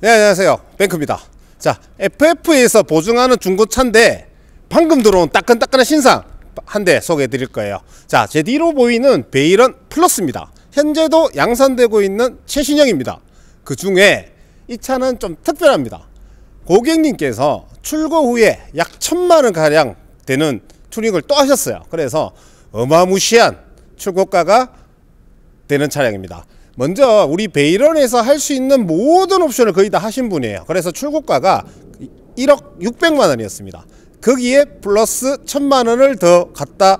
네, 안녕하세요. 뱅크입니다. 자, FF에서 보증하는 중고차인데 방금 들어온 따끈따끈한 신상 한 대 소개해 드릴 거예요. 자, 제 뒤로 보이는 베이런 플러스입니다. 현재도 양산되고 있는 최신형입니다. 그 중에 이 차는 좀 특별합니다. 고객님께서 출고 후에 약 천만 원 가량 되는 튜닝을 또 하셨어요. 그래서 어마무시한 출고가가 되는 차량입니다. 먼저 우리 베이런에서 할 수 있는 모든 옵션을 거의 다 하신 분이에요. 그래서 출고가가 1억 600만 원이었습니다. 거기에 플러스 1000만 원을 더 갖다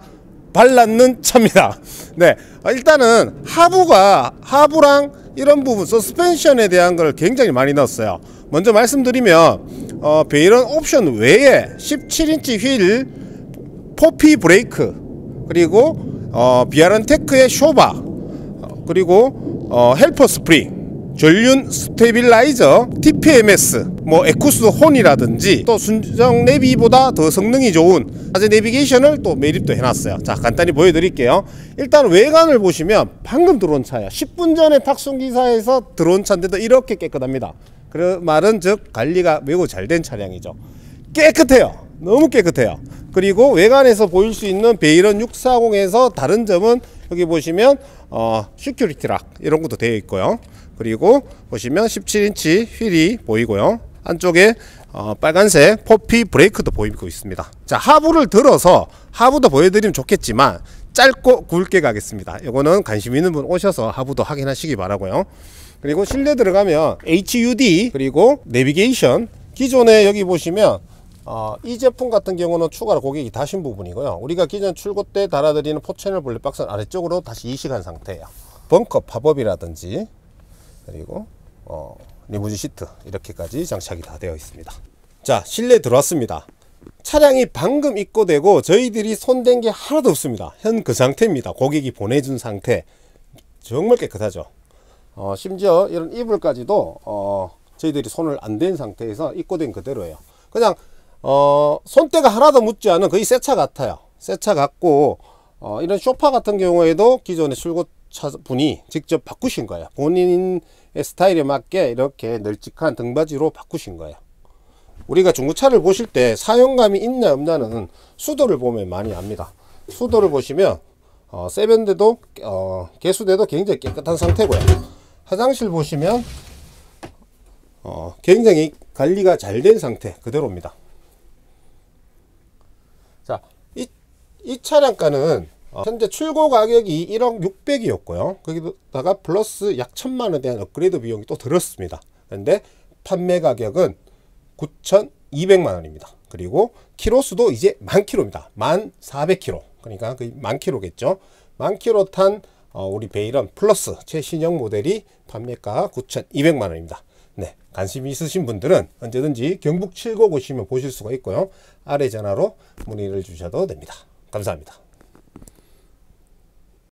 발랐는 차입니다. 네. 어, 일단은 하부가 하부랑 이런 부분 서스펜션에 대한 걸 굉장히 많이 넣었어요. 먼저 말씀드리면 어, 베이런 옵션 외에 17인치 휠 4P 브레이크 그리고 어, 비아른 테크의 쇼바 어, 그리고 어, helper 스프링 전륜 stabilizer TPMS 뭐 에쿠스 horn이라든지 또 순정 내비보다 더 성능이 좋은 사제 내비게이션을 또 매립도 해놨어요. 자 간단히 보여드릴게요. 일단 외관을 보시면 방금 들어온 차야 10분 전에 탁송기사에서 들어온 차인데도 이렇게 깨끗합니다. 그 말은 즉 관리가 매우 잘 된 차량이죠. 깨끗해요 너무 깨끗해요. 그리고 외관에서 보일 수 있는 베이런 640에서 다른 점은 여기 보시면 어, security lock 이런 것도 되어 있고요. 그리고 보시면 17인치 휠이 보이고요. 안쪽에 어, 빨간색 4P 브레이크도 보이고 있습니다. 자 하부를 들어서 하부도 보여드리면 좋겠지만 짧고 굵게 가겠습니다. 이거는 관심 있는 분 오셔서 하부도 확인하시기 바라고요. 그리고 실내 들어가면 HUD 그리고 내비게이션 기존에 여기 보시면 어, 이 제품 같은 경우는 추가로 고객이 다신 부분이고요. 우리가 기존 출고 때 달아드리는 four 채널 블랙박스는 아래쪽으로 다시 이식한 상태예요. 벙커 팝업이라든지 그리고 어, 리무진 시트 이렇게까지 장착이 다 되어 있습니다. 자 실내 들어왔습니다. 차량이 방금 입고되고 저희들이 손댄 게 하나도 없습니다. 현 그 상태입니다. 고객이 보내준 상태. 정말 깨끗하죠. 어, 심지어 이런 이불까지도 어, 저희들이 손을 안 댄 상태에서 입고된 그대로예요. 그냥 어, 손때가 하나도 묻지 않은 거의 새 차 같아요. 새 차 같고 어, 이런 쇼파 같은 경우에도 기존의 출고차 분이 직접 바꾸신 거예요. 본인의 스타일에 맞게 이렇게 널찍한 등받이로 바꾸신 거예요. 우리가 중고차를 보실 때 사용감이 있냐 없냐는 수도를 보면 많이 압니다. 수도를 보시면 어, 세변대도 어, 개수대도 굉장히 깨끗한 상태고요. 화장실 보시면 어, 굉장히 관리가 잘 된 상태 그대로입니다 자, 이, 이 차량가는 어, 현재 출고 가격이 1억 600이었고요. 거기다가 플러스 약 천만 원에 대한 업그레이드 비용이 또 들었습니다. 그런데 판매 가격은 9,200만 원입니다. 그리고 키로수도 이제 만 킬로입니다. 만 400킬로. 그러니까 거의 만 킬로겠죠. 만 킬로 탄 어, 우리 베이런 플러스 최신형 모델이 판매가 9,200만 원입니다. 네, 관심 있으신 분들은 언제든지 경북 칠곡 오시면 보실 수가 있고요. 아래 전화로 문의를 주셔도 됩니다. 감사합니다.